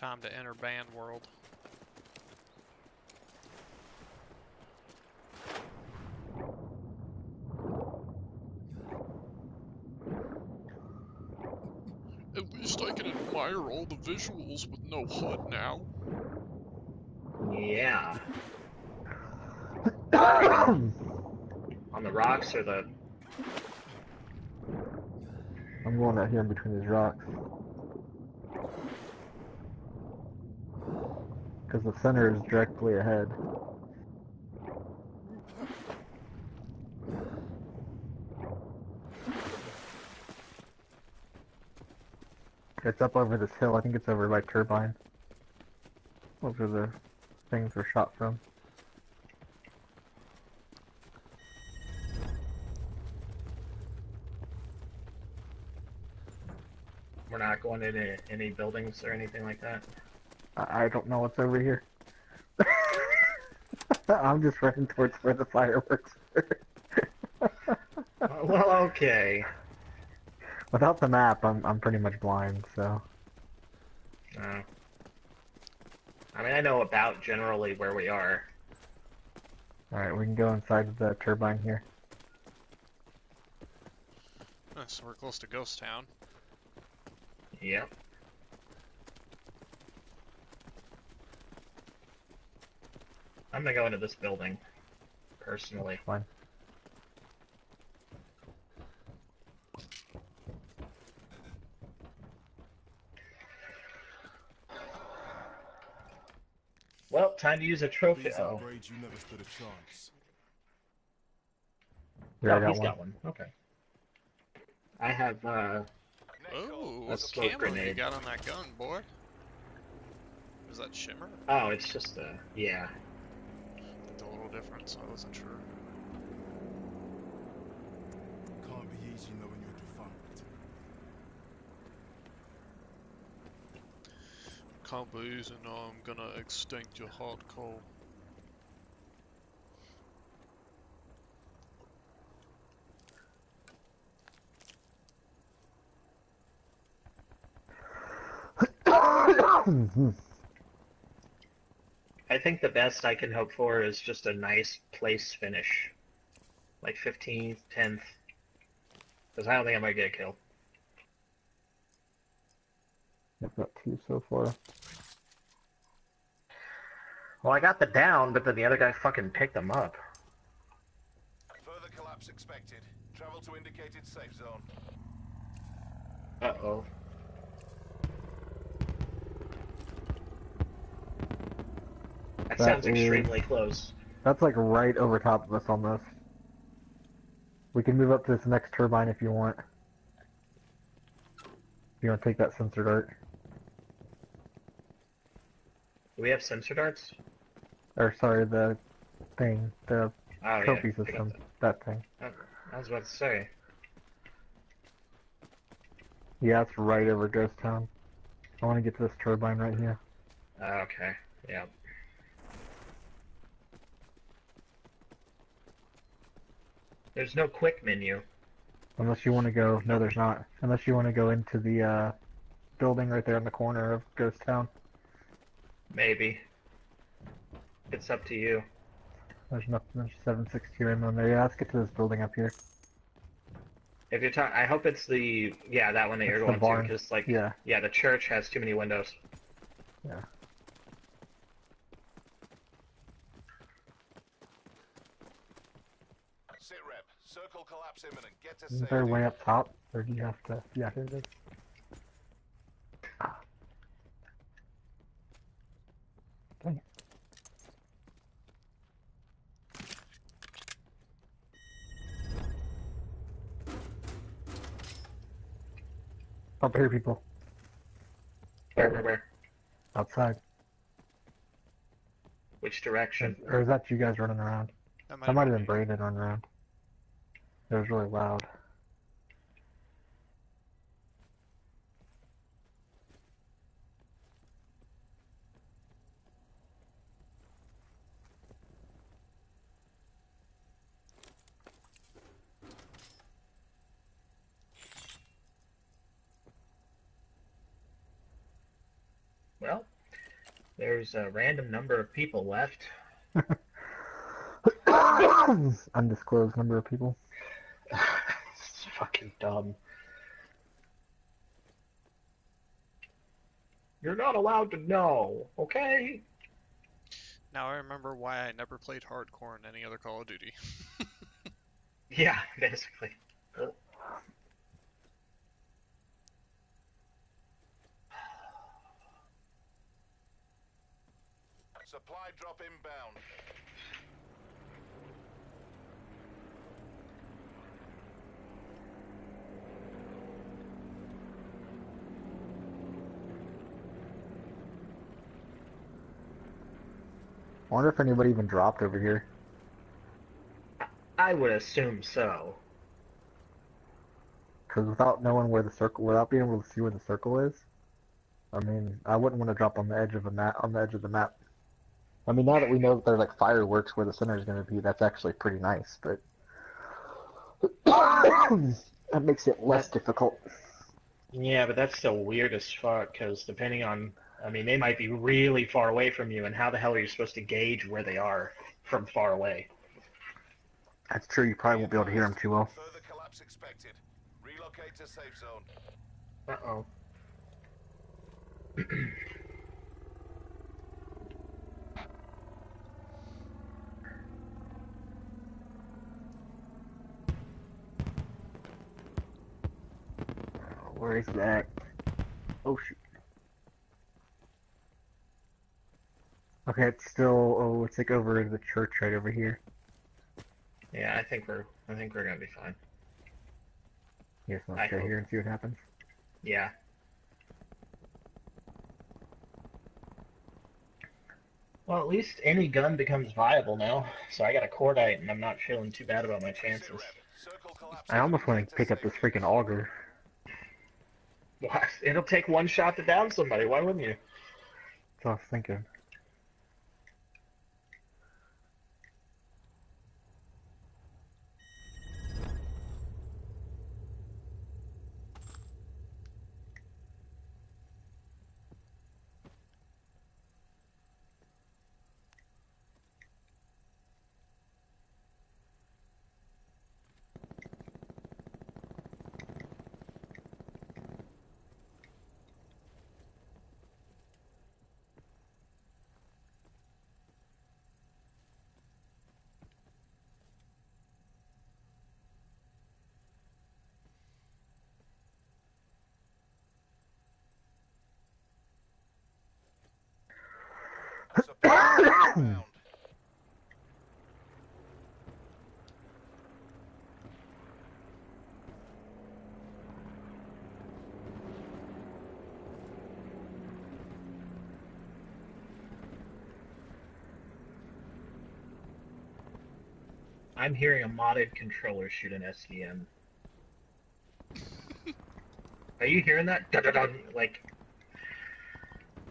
Time to enter band world. At least I can admire all the visuals with no HUD now. Yeah. On the rocks or the. I'm going out here in between these rocks. Because the center is directly ahead. It's up over this hill. I think it's over by Turbine. Those are the things were shot from. We're not going into any buildings or anything like that. I, I don't know what's over here. I'm just running towards where the fireworks were. Uh, well, okay. Without the map, I'm I'm pretty much blind. So Uh, I mean, I know about generally where we are. all right, we can go inside the turbine here. So we're close to Ghost Town. Yep. I'm gonna go into this building, personally. Fine. Well, time to use a trophy. Oh, upgrades, you never stood a chance. Yeah, I oh got he's one. got one. Okay. I have, uh, Oh, A what smoke camo you got on that gun, boy? Is that shimmer? oh, it's just a, yeah. It's a little different, so I wasn't sure. Can't be easy knowing you're defunct. Can't be easy now, I'm gonna extinct your hardcore. I think the best I can hope for is just a nice place finish. Like 15th, 10th. Because I don't think I might get a kill. I've got two so far. Well, I got the down, but then the other guy fucking picked them up. Further collapse expected. Travel to indicated safe zone. Uh-oh. That, sounds is- extremely close. That's like right over top of us almost. We can move up to this next turbine if you want. If you want to take that sensor dart. Do we have sensor darts? Or sorry, the thing, the Oh, trophy yeah. system, that thing. that. I was about to say. Yeah, it's right over Ghost Town. I want to get to this turbine right here. Oh, okay. Yeah. There's no quick menu. Unless you want to go, no, there's not. Unless you want to go into the uh, building right there in the corner of Ghost Town. Maybe. It's up to you. There's nothing. There's 762 ammo in there. Yeah, let's get to this building up here. If you're talking, I hope it's the yeah that one that you're It's the going to barn. because like Yeah. yeah the church has too many windows. Yeah. Collapse imminent. Get to Isn't there a way up top? Or do you have to? Yeah, here it is. Dang. Up here, people. Where, where, where? Outside. Which direction? Or is that you guys running around? That That might have been been me. Braden running around. It was really loud. Well, there's a random number of people left. Undisclosed number of people it's fucking dumb. You're not allowed to know, okay? Now I remember why I never played hardcore in any other Call of Duty. Yeah, basically. Supply drop inbound. I wonder if anybody even dropped over here. I would assume so. Because without knowing where the circle, without being able to see where the circle is, I mean, I wouldn't want to drop on the edge of a map. On the edge of the map. I mean, now that we know that there's like fireworks where the center is going to be, that's actually pretty nice. But that makes it less difficult. Yeah, but that's still weird as fuck, because depending on. I mean, they might be really far away from you, and how the hell are you supposed to gauge where they are from far away? That's true. You probably won't be able to hear them too well. Further collapse expected. Relocate to safe zone. Uh oh. Where is that? Oh shoot. Okay, it's still. Oh, it's like over the church right over here. Yeah, I think we're. I think we're gonna be fine. Yes, let's I stay hope. here and see what happens. Yeah. Well, at least any gun becomes viable now. So I got a cordite, and I'm not feeling too bad about my chances. Sit rep. Circle collapse I almost want to pick up this freaking auger. What? It'll take one shot to down somebody. Why wouldn't you? That's what I was thinking. Supply. I'm hearing a modded controller shoot an SVM. Are you hearing that? Dun-dun-dun, Like,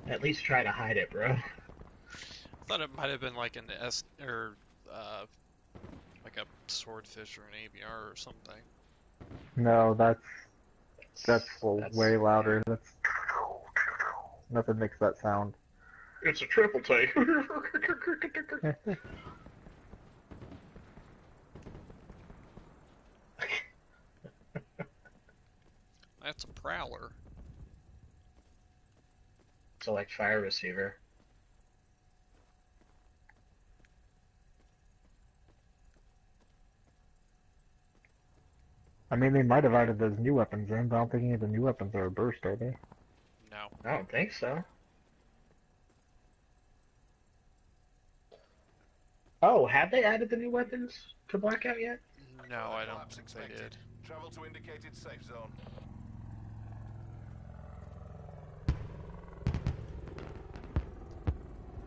at least try to hide it, bro. I thought it might have been like an S or uh, like a swordfish or an ABR or something. No, that's that's, That's- way louder. That's nothing makes that sound. It's a triple take. That's a prowler. Select fire receiver. I mean, they might have added those new weapons in, but I don't think any of the new weapons are a burst, are they? No. I don't think so. Oh, have they added the new weapons to Blackout yet? No, I don't Collapse think they expected. did. Travel to indicated safe zone.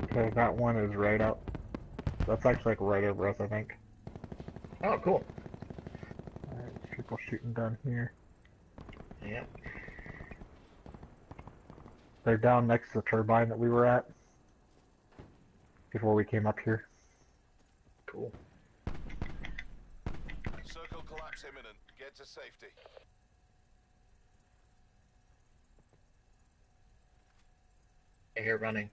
Okay, that one is right up. That's actually like right over us, I think. Oh, cool. Alright, people shooting down here. Yep. They're down next to the turbine that we were at before we came up here. Cool. Circle collapse imminent. Get to safety. I hear running.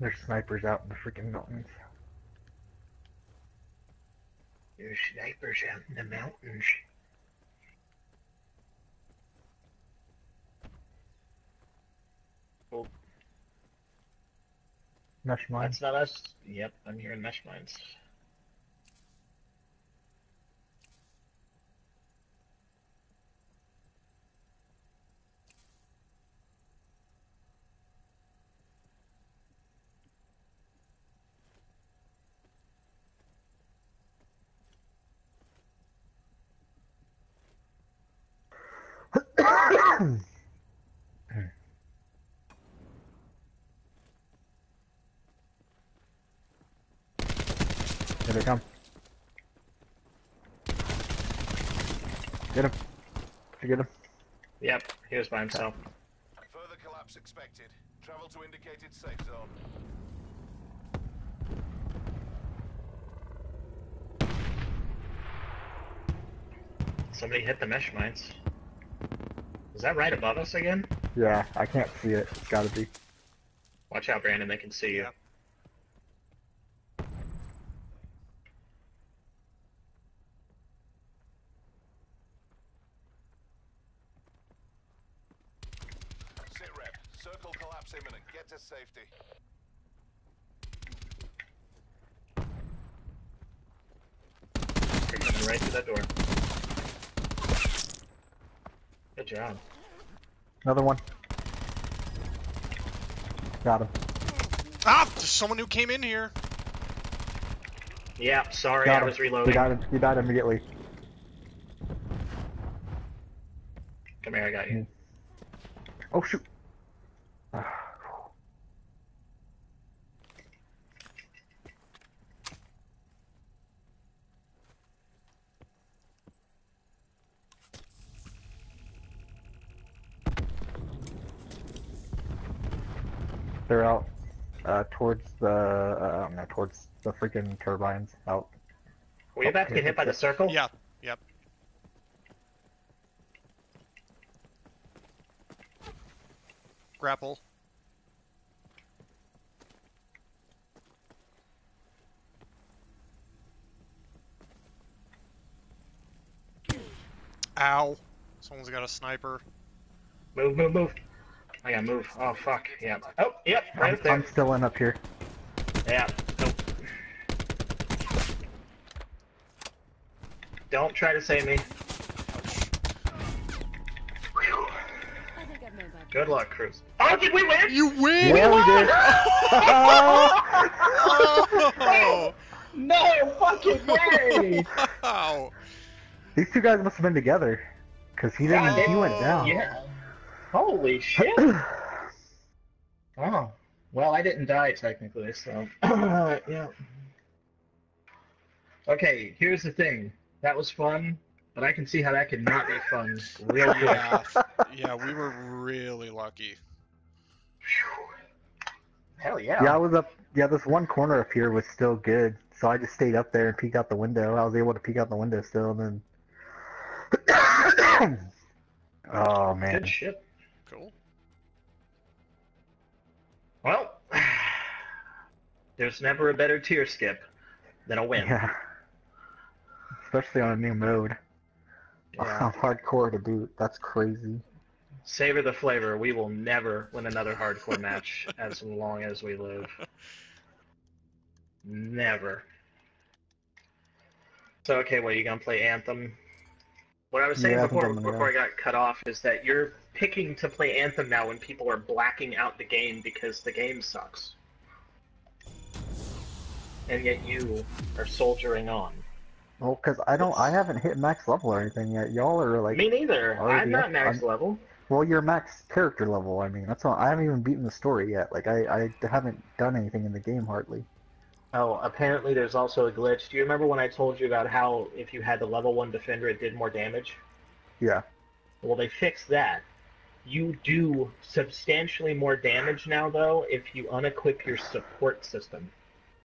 There's snipers out in the freaking mountains. There's snipers out in the mountains. Mesh mine. That's not us. Yep, I'm hearing mesh mines. Come. Get him. Did you get him? Yep, he was by himself. Further collapse expected. Travel to indicated safe zone. Somebody hit the mesh mines. Is that right above us again? Yeah, I can't see it. It's gotta be. Watch out, Brandon. They can see you. Yep. Sit rep. Circle collapse imminent. Get to safety. You're coming right through that door. Good job. Another one. Got him. Ah! There's someone who came in here. Yeah, sorry, Got I him. was He reloading. died, he died immediately. Come here, I got you. Oh shoot. They're out uh, towards the uh, I don't towards the freaking turbines out. Were you about to get hit by the circle? Yeah. Yep. Grapple. Ow. Someone's got a sniper. Move, move, move. I gotta move. Oh, fuck. Yeah. Oh, yep, right I'm, up there. I'm still in up here. Yeah. Nope. Don't try to save me. Whew. I think I've made my Good luck, Cruz. Oh, did we win? You win! Yeah, we did. Oh! No fucking way! Wow! These two guys must have been together, cause he didn't. He went down. Yeah. Holy shit. Oh. Well, I didn't die technically, so. yeah. Okay, here's the thing. That was fun, but I can see how that could not be fun real quick. Yeah, yeah, we were really lucky. Hell yeah. Yeah, I was up. Yeah, this one corner up here was still good, so I just stayed up there and peeked out the window. I was able to peek out the window still, and then. oh man. Good shit. Well, there's never a better tier skip than a win. Yeah. Especially on a new mode. Yeah. Hardcore to boot. That's crazy. Savor the flavor. We will never win another hardcore match as long as we live. Never. So okay, well you gonna play Anthem? What I was saying Yeah, I before I'm before I got cut off is that you're picking to play Anthem now when people are blacking out the game because the game sucks. And yet you are soldiering on. Well, cause I don't. I haven't hit max level or anything yet. Y'all are like. Me neither. I'm not max I'm- level. Well, you're max character level. I mean, that's all. I haven't even beaten the story yet. Like, I, I haven't done anything in the game hardly. Oh, apparently there's also a glitch. Do you remember when I told you about how if you had the level 1 defender it did more damage? Yeah. Well, they fixed that. You do substantially more damage now, though, if you unequip your support system.